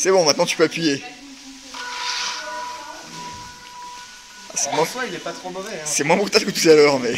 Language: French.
C'est bon, maintenant tu peux appuyer. C'est moins, il est pas trop mauvais. Hein. C'est moins brutal que tout à l'heure, mais...